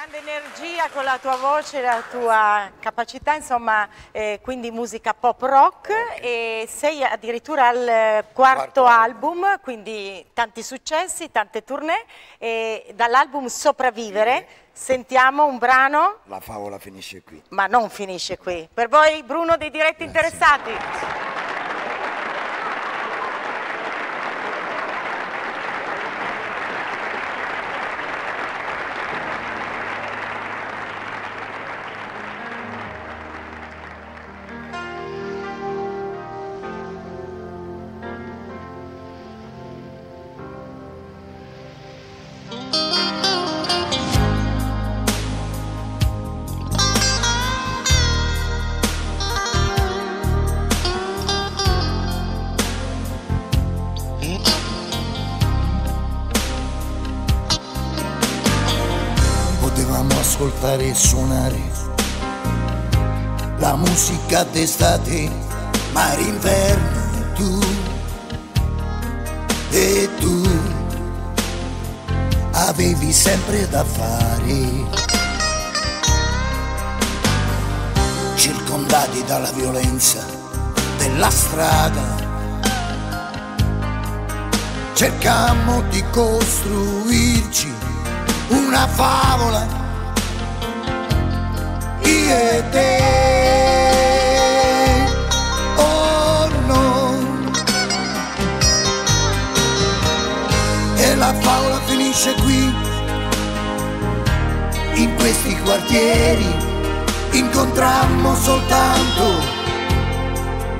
grande energia con la tua voce, la tua capacità, insomma, eh, quindi musica pop rock e sei addirittura al quarto, quarto album, quindi tanti successi, tante tournée e dall'album Sopravvivere sentiamo un brano... La favola finisce qui. Ma non finisce qui. Per voi Bruno dei diretti Grazie. interessati. Ascoltare e suonare la musica d'estate, ma d'inverno e tu, e tu avevi sempre da fare. Circondati dalla violenza della strada, cercammo di costruirci una favola e te. La favola finisce qui, in questi quartieri incontrammo soltanto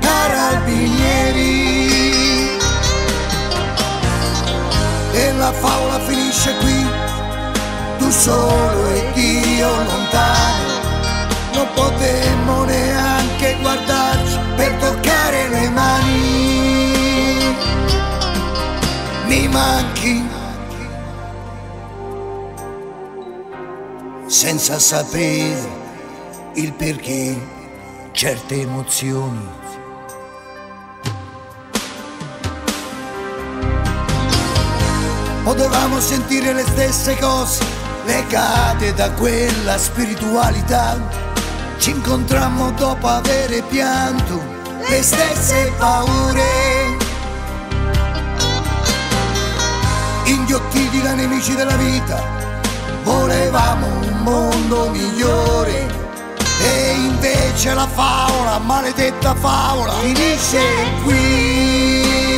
carabinieri. E la favola finisce qui, tu solo e Dio manchi senza sapere il perché certe emozioni. Potevamo sentire le stesse cose legate da quella spiritualità ci incontrammo dopo avere pianto le stesse paure. Inghiottiti da nemici della vita, volevamo un mondo migliore. E invece la favola, maledetta favola, finisce qui.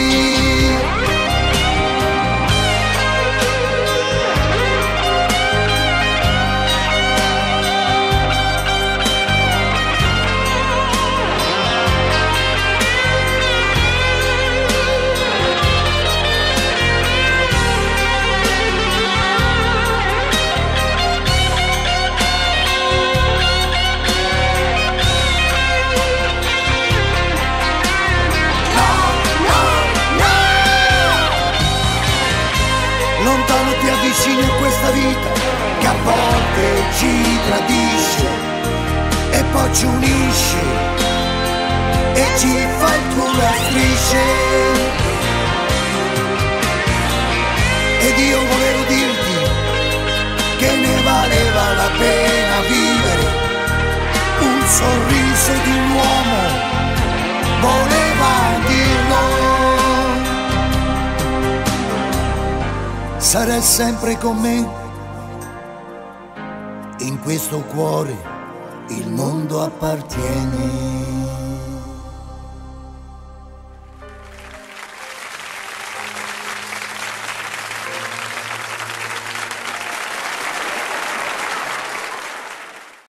Vicini a questa vita che a volte ci tradisce e poi ci unisce e ci fa il culo a strisce. Ed io volevo dirti che ne valeva la pena vivere un sorriso sarai sempre con me. In questo cuore il mondo appartiene.